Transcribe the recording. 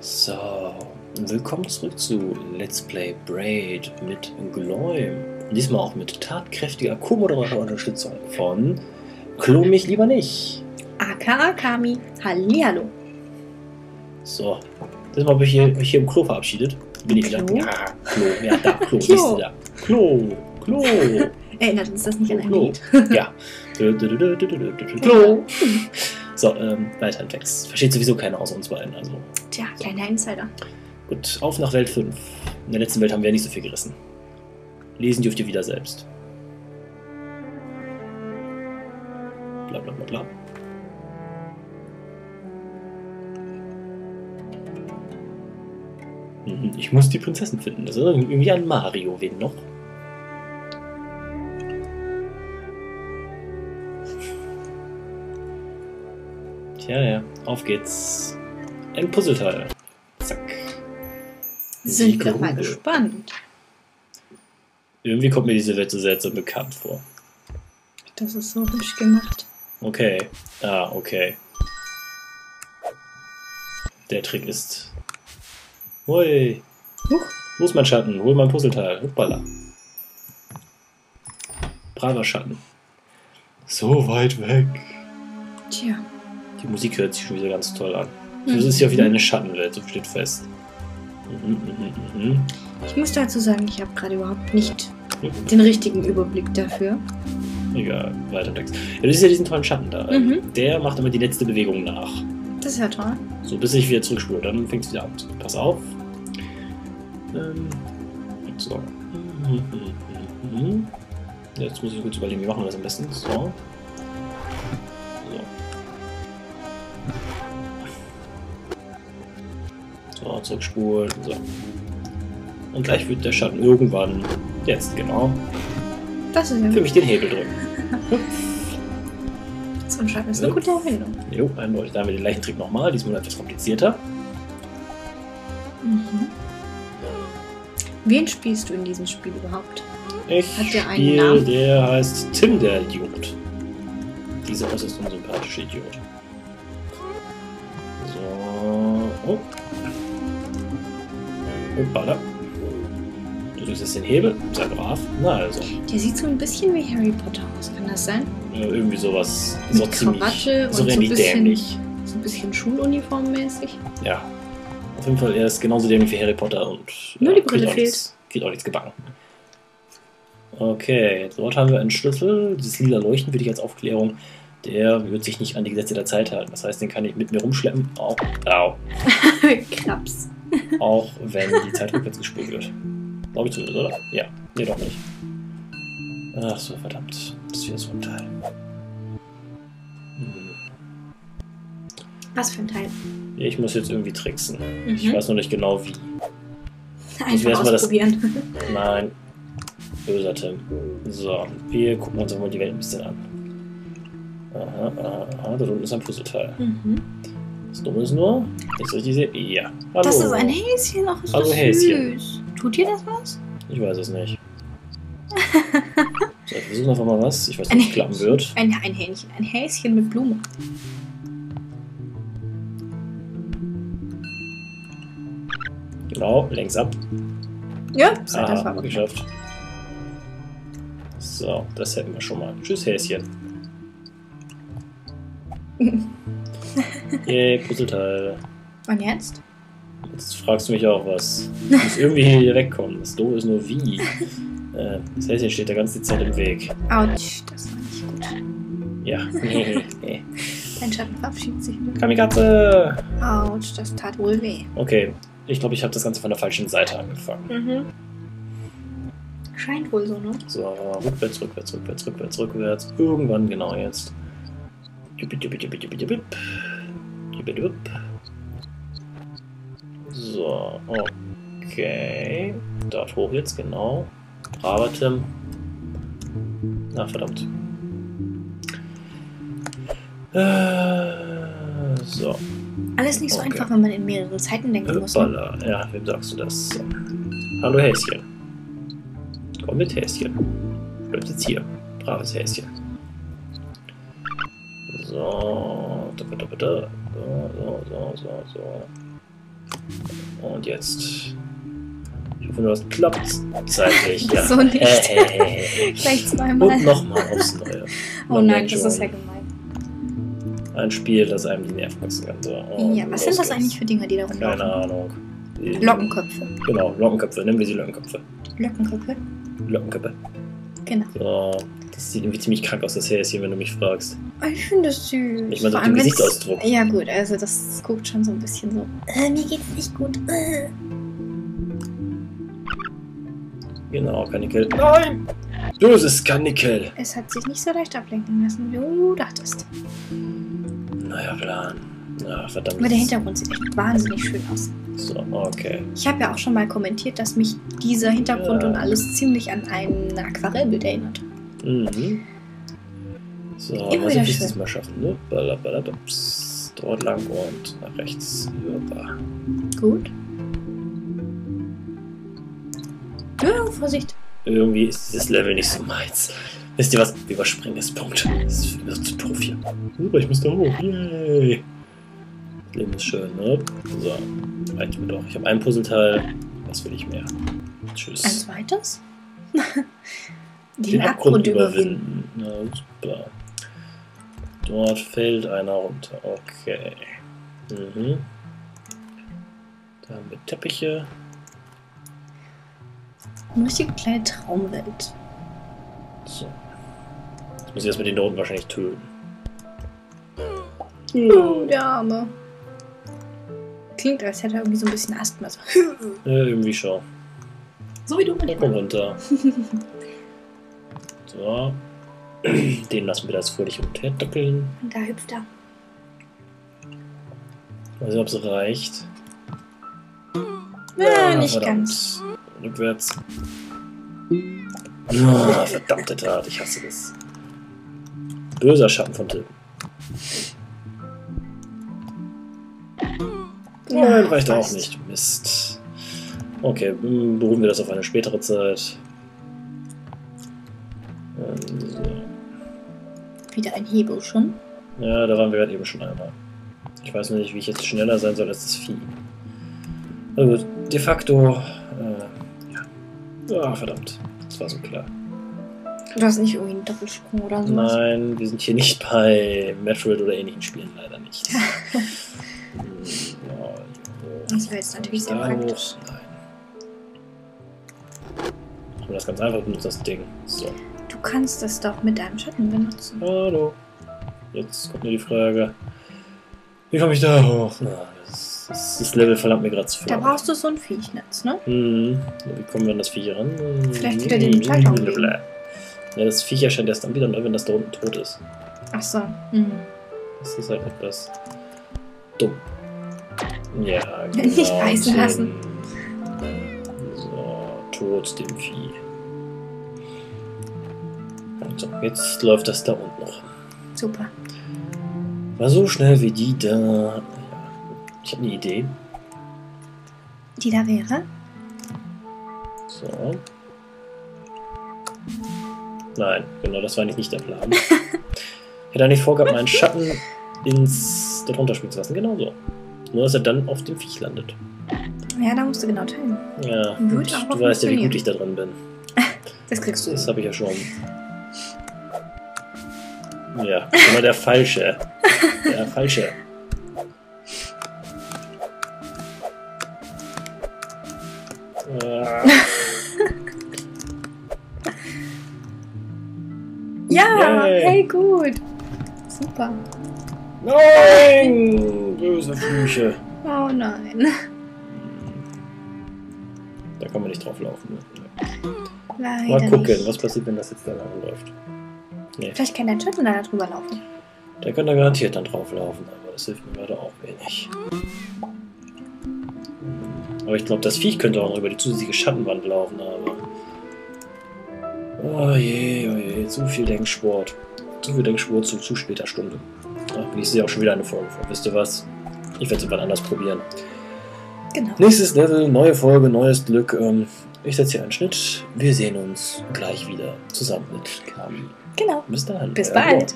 So, willkommen zurück zu Let's Play Braid mit Gloim. Diesmal auch mit tatkräftiger Co-Moderator-Unterstützung von Klon mich lieber nicht. aka Kami. Hallihallo. So, diesmal habe ich hier, mich hier im Klo verabschiedet. Bin ich wieder. Klo? Ja, Klo, ja, da, Klo, Klo. siehst du da. Klo, Klo, Erinnert uns das nicht an ein Klo. Lied? Ja. Klo. So, ähm, weiter im Text. Versteht sowieso keiner außer uns beiden, also. Tja, kleiner Insider. Gut, auf nach Welt 5. In der letzten Welt haben wir ja nicht so viel gerissen. Lesen dürft ihr wieder selbst. Bla bla bla bla. Mhm, Ich muss die Prinzessin finden. Das ist irgendwie ein Mario. Wen noch? Tja, ja. Auf geht's. Ein Puzzleteil. Zack. Sind wir mal gespannt. Irgendwie kommt mir diese Welt so seltsam bekannt vor. Das ist so hübsch gemacht. Okay. Ah, okay. Der Trick ist. Hui. Huch. Wo ist mein Schatten? Hol mein Puzzleteil. Hoppala. Braver Schatten. So weit weg. Tja. Die Musik hört sich schon wieder ganz toll an. Das ist ja wieder eine Schattenwelt, so steht fest. Mhm, mhm, mhm, Ich muss dazu sagen, ich habe gerade überhaupt nicht mhm. den richtigen Überblick dafür. Egal, weiter Text. Ja, du siehst ja diesen tollen Schatten da. Mhm. Der macht immer die letzte Bewegung nach. Das ist ja toll. So, bis ich wieder zurückspule, dann fängt es wieder an. Pass auf. Ähm, so. Mhm, mhm, mhm. Jetzt muss ich kurz überlegen, wie machen wir das am besten. So. So, zurückspulen. So. Und gleich wird der Schatten irgendwann, jetzt genau, Das ist ja für mich den Hebel drücken. So ein Schatten ist eine gute Erfindung. Jo, eindeutig. Da haben wir den gleichen Trick nochmal, diesmal etwas komplizierter. Mhm. Wen spielst du in diesem Spiel überhaupt? Ich Hat der einen spiele, Namen? der heißt Tim der Idiot. Dieser äußerst unsympathische Idiot. So. Oh. Hoppala. Du drückst jetzt den Hebel. Sei brav. Na also. Der sieht so ein bisschen wie Harry Potter aus, kann das sein? Äh, Irgendwie sowas. So Mit ziemlich. Krawatte so und so ein bisschen, dämlich. so ein bisschen Schuluniformmäßig. Ja. Auf jeden Fall, er ist genauso dämlich wie Harry Potter und. Nur ja, die Brille fehlt. Nichts, kriegt auch nichts gebacken. Okay, dort haben wir einen Schlüssel. Dieses lila Leuchten würde ich als Aufklärung. Der wird sich nicht an die Gesetze der Zeit halten. Das heißt, den kann ich mit mir rumschleppen. Auch, au, Klaps. Auch wenn die Zeit rückwärts gespult wird. Glaube ich zumindest, oder? Ja. Nee, doch nicht. Ach so, verdammt. Das ist wieder so ein Teil. Hm. Was für ein Teil. Ich muss jetzt irgendwie tricksen. Mhm. Ich weiß noch nicht genau wie. Einfach mal das- ausprobieren. Nein. Böser Tim. So, wir gucken uns mal die Welt ein bisschen an. Aha, aha, aha, da unten ist ein Puzzleteil. Mhm. Das Dumme ist nur, soll ich diese. Ja. Hallo. Das ist ein Häschen, ach ist Hallo, das Häschen. süß. Tut dir das was? Ich weiß es nicht. So, wir versuchen einfach mal was. Ich weiß nicht, ob es klappen wird. Ein, ein Hähnchen. Ein Häschen mit Blume. Genau, längs ab. Ja, das war Aha, gut. geschafft. So, das hätten wir schon mal. Tschüss, Häschen. Yay, Puzzleteil. Und jetzt? Jetzt fragst du mich auch was. Du musst irgendwie hier wegkommen. Das Doof ist nur wie. Äh, das Häschen steht da ganz dezent im Weg. Autsch, das war nicht gut. Ja. Nee, nee. Dein Schatten verabschiedet sich. wieder. Kamikaze! Autsch, das tat wohl weh. Okay, ich glaube, ich habe das Ganze von der falschen Seite angefangen. Mhm. Scheint wohl so, ne? So, rückwärts, rückwärts, rückwärts, rückwärts, rückwärts. Irgendwann genau jetzt. Juppit, juppit, juppit, juppit, juppit. So, okay. Dort hoch jetzt, genau. Braver Tim. Na, verdammt. Äh, so, Alles nicht so Okay. einfach, wenn man in mehrere Zeiten denken muss. Ne? hoppala. Ja, wem sagst du das? So. Hallo Häschen. Komm mit Häschen. Bleib jetzt hier. Braves Häschen. So, da, da, da, da. So, so, so, so, so. und jetzt. Ich hoffe nur, das klappt zeitlich. Ja. So nicht. Äh, äh, äh. Gleich zweimal. Und nochmal aufs Neue. Oh Man nein, merkt das ist schon, ja gemein. Ein Spiel, das einem die Nerven kosten kann. So, und Ja, was sind das geht's. eigentlich für Dinger, die da rumlaufen? Keine Ahnung. Die- Lockenköpfe. Genau, Lockenköpfe. Nennen wir sie Lockenköpfe. Lockenköpfe? Lockenköpfe. Genau. So, das sieht irgendwie ziemlich krank aus, das Häschen, wenn du mich fragst. Oh, Ich finde das süß. Nicht mal so Vor den Gesichtsausdruck. Ja gut, also das guckt schon so ein bisschen so. Äh, mir geht's nicht gut. Äh. Genau, Kanickel. Nein! Böses Kanickel! Es hat sich nicht so leicht ablenken lassen, wie du dachtest. Naja, Plan. Na, verdammt. Aber der Hintergrund sieht echt wahnsinnig schön aus. So, okay. Ich habe ja auch schon mal kommentiert, dass mich dieser Hintergrund Ja. und alles ziemlich an ein Aquarellbild erinnert. Mhm. So, Immer mal sehen, wie ich das mal schaffen. Ne? Balabalabaps. Dort lang und nach rechts. Hoppa. Gut. Ja, Vorsicht. Irgendwie ist dieses Level nicht so meins. Wisst ihr was? Wir überspringen das Punkt. Das ist mir zu doof hier. Super, ich muss da hoch. Yay. Das Leben ist schön, ne? So, reicht mir doch. Ich habe ein Puzzleteil. Was will ich mehr? Tschüss. Ein zweites? Den Abgrund überwinden. Na, super. Dort fällt einer runter. Okay. Mhm. Da haben wir Teppiche. Eine richtige kleine Traumwelt. So. Jetzt muss ich erstmal den da unten wahrscheinlich töten. Oh, der Arme. Klingt, als hätte er irgendwie so ein bisschen Asthma. Ja, irgendwie schon. so wie du mit Komm dem. runter. So. Den lassen wir das fröhlich und her dackeln. Und da hüpft er. Mal sehen, ob es reicht. Ja, nicht verdammt. ganz. Rückwärts. Oh, verdammte Tat, ich hasse das. Böser Schatten von Tilgen. Nein, reicht auch nicht. Mist. Okay, beruhen wir das auf eine spätere Zeit. So. Wieder ein Hebel schon. Ja, da waren wir gerade eben schon einmal. Ich weiß nur nicht, wie ich jetzt schneller sein soll als das Vieh. Also de facto. Äh, ja. Ah, verdammt. Das war so klar. Du hast nicht irgendwie einen Doppelsprung oder sowas. Nein, wir sind hier nicht bei Metroid oder ähnlichen Spielen, leider nicht. Hm, ja, ja. Das wäre jetzt natürlich sehr praktisch. Nein. Will das ganz einfach benutzen, das Ding. So. Du kannst das doch mit deinem Schatten benutzen. Hallo. Jetzt kommt mir die Frage. Wie komme ich da hoch? Na, das, das, das Level verlangt mir gerade zu viel. Da brauchst du so ein Viechnetz, ne? Hm, wie kommen wir an das Viech ran? Vielleicht wieder den Schalter. Blablabla. Ja, das Viech erscheint erst dann wieder, ne, wenn das da unten tot ist. Ach so. Mhm. Das ist halt etwas dumm. Ja, genau. Nicht beißen lassen. So, tot dem Vieh. So, jetzt läuft das da unten noch. Super. War so schnell wie die da. Ich habe eine Idee. Die da wäre? So. Nein, genau, das war eigentlich nicht der Plan. ich hätte eigentlich vorgehabt, meinen Schatten ins darunter spielen zu lassen. Genau so. Nur, dass er dann auf dem Viech landet. Ja, da musst du genau teilen. Ja, Würde gut, du weißt ja, wie gut ich da drin bin. Das kriegst du. Das habe ich ja schon. Ja, immer der Falsche. Der Falsche. Ja, Yay. hey, gut. Super. Nein! Böse Flüche. Oh nein. Da kann man nicht drauf laufen. Ne? Leider Mal gucken, nicht. was passiert, wenn das jetzt da lang läuft. Nee, Vielleicht kann dein Schatten da drüber laufen. der kann da garantiert dann drauf laufen, aber das hilft mir leider auch wenig. Aber ich glaube, das Viech könnte auch noch über die zusätzliche Schattenwand laufen, aber. Oh je, oh je, zu viel Denksport. Zu viel Denksport zu zu später Stunde. Ach, wie ich sehe auch schon wieder eine Folge vor. Wisst ihr was? Ich werde es irgendwann anders probieren. Genau. Nächstes Level, neue Folge, neues Glück. Ähm, ich setze hier einen Schnitt. Wir sehen uns gleich wieder zusammen mit Kami. Genau. Bis dahin. Bis bald.